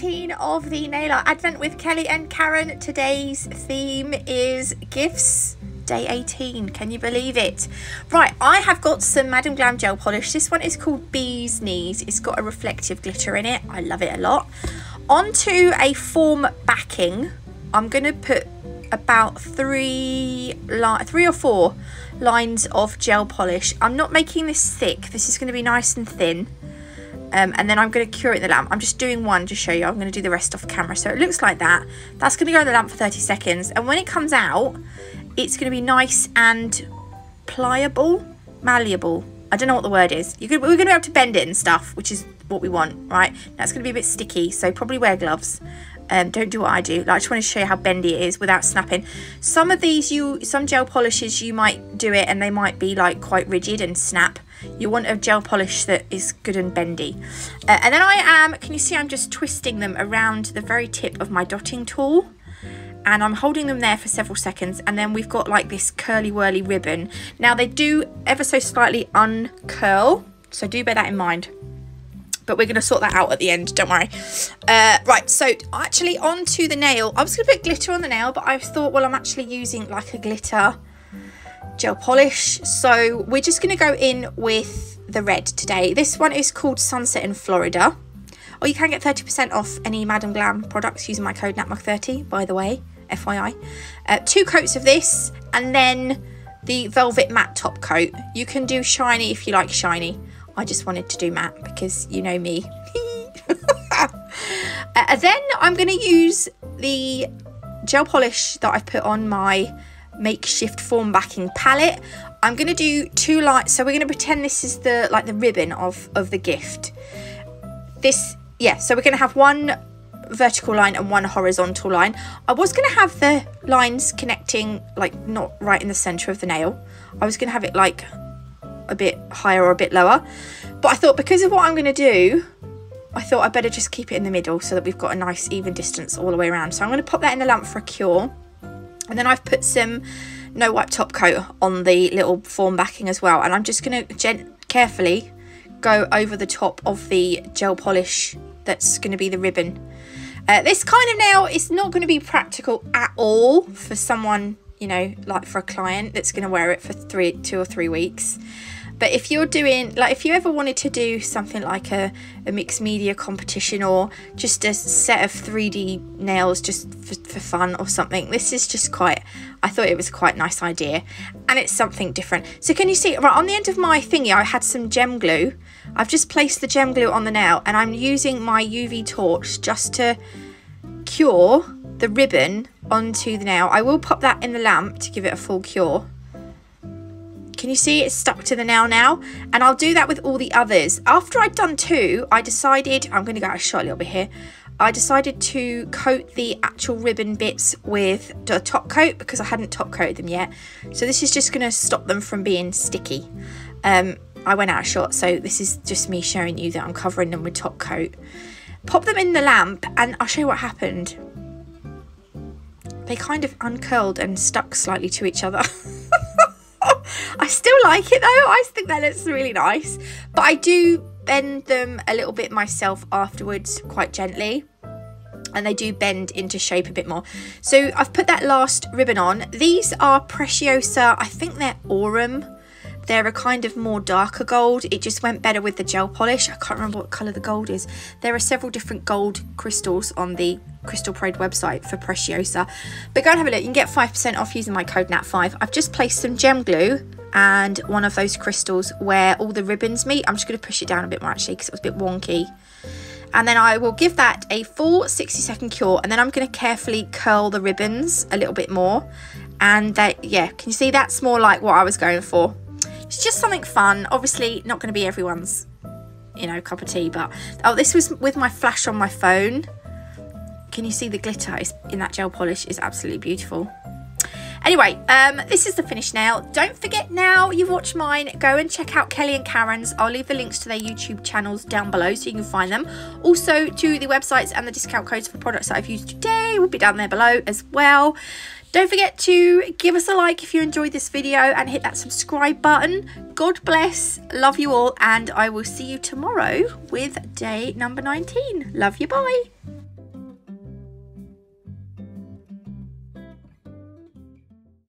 19 of the Nail Art Advent with Kelly and Karen. Today's theme is gifts. Day 18, can you believe it? Right, I have got some Madam Glam gel polish. This one is called Bee's Knees. It's got a reflective glitter in it. I love it a lot. Onto a form backing, I'm going to put about three three or four lines of gel polish. I'm not making this thick. This is going to be nice and thin. Um, and then I'm going to cure it in the lamp. I'm just doing one to show you. I'm going to do the rest off camera. So it looks like that. That's going to go in the lamp for 30 seconds. And when it comes out, it's going to be nice and pliable, malleable. I don't know what the word is. You're we're going to be able to bend it and stuff, which is what we want, right? That's going to be a bit sticky, so probably wear gloves. Um, don't do what I do. Like, I just want to show you how bendy it is without snapping. Some of these, you some gel polishes, you might do it and they might be like quite rigid and snap. You want a gel polish that is good and bendy. Uh, and then I am, can you see I'm just twisting them around the very tip of my dotting tool and I'm holding them there for several seconds and then we've got like this curly whirly ribbon. Now they do ever so slightly uncurl, so do bear that in mind but we're going to sort that out at the end don't worry. Uh, right so actually onto the nail. I was going to put glitter on the nail but I thought well I'm actually using like a glitter gel polish. So we're just going to go in with the red today. This one is called Sunset in Florida. Or you can get 30% off any Madam Glam products using my code NATMUG30 by the way FYI uh, two coats of this and then the velvet matte top coat. You can do shiny if you like shiny I just wanted to do matte because you know me. uh, then I'm going to use the gel polish that I've put on my makeshift form backing palette. I'm going to do two lights. So we're going to pretend this is the like the ribbon of, of the gift. This, yeah, so we're going to have one vertical line and one horizontal line. I was going to have the lines connecting like not right in the center of the nail. I was going to have it like a bit higher or a bit lower. But I thought because of what I'm going to do, I thought I'd better just keep it in the middle so that we've got a nice even distance all the way around. So I'm going to pop that in the lamp for a cure. And then I've put some no wipe top coat on the little form backing as well. And I'm just going to gently carefully go over the top of the gel polish that's going to be the ribbon. Uh, this kind of nail is not going to be practical at all for someone, you know, like for a client that's going to wear it for three, two or three weeks. But if you're doing, like if you ever wanted to do something like a, a mixed media competition or just a set of 3D nails just for, for fun or something, this is just quite, I thought it was quite a nice idea. And it's something different. So can you see, right on the end of my thingy, I had some gem glue. I've just placed the gem glue on the nail and I'm using my UV torch just to cure the ribbon onto the nail. I will pop that in the lamp to give it a full cure. Can you see it's stuck to the nail now? And I'll do that with all the others. After I'd done two, I decided, I'm going to go out a shot a little bit here. I decided to coat the actual ribbon bits with the top coat because I hadn't top coated them yet. So this is just going to stop them from being sticky. Um, I went out a shot, so this is just me showing you that I'm covering them with top coat. Pop them in the lamp and I'll show you what happened. They kind of uncurled and stuck slightly to each other. I still like it though. I think that looks really nice. But I do bend them a little bit myself afterwards quite gently and they do bend into shape a bit more. So I've put that last ribbon on. These are Preciosa, I think they're Aurum. They're a kind of more darker gold. It just went better with the gel polish. I can't remember what colour the gold is. There are several different gold crystals on the Crystal Parade website for Preciosa. But go and have a look. You can get 5% off using my code NAT5. I've just placed some gem glue and one of those crystals where all the ribbons meet. I'm just going to push it down a bit more actually because it was a bit wonky. And then I will give that a full 60 second cure and then I'm going to carefully curl the ribbons a little bit more. And that, yeah, can you see that's more like what I was going for. It's just something fun. Obviously not going to be everyone's, you know, cup of tea, but oh, this was with my flash on my phone. Can you see the glitter in that gel polish is absolutely beautiful. Anyway, um, this is the finished nail. Don't forget now you've watched mine, go and check out Kelly and Karen's. I'll leave the links to their YouTube channels down below so you can find them. Also to the websites and the discount codes for products that I've used today will be down there below as well. Don't forget to give us a like if you enjoyed this video and hit that subscribe button. God bless, love you all, and I will see you tomorrow with day number 19. Love you, bye.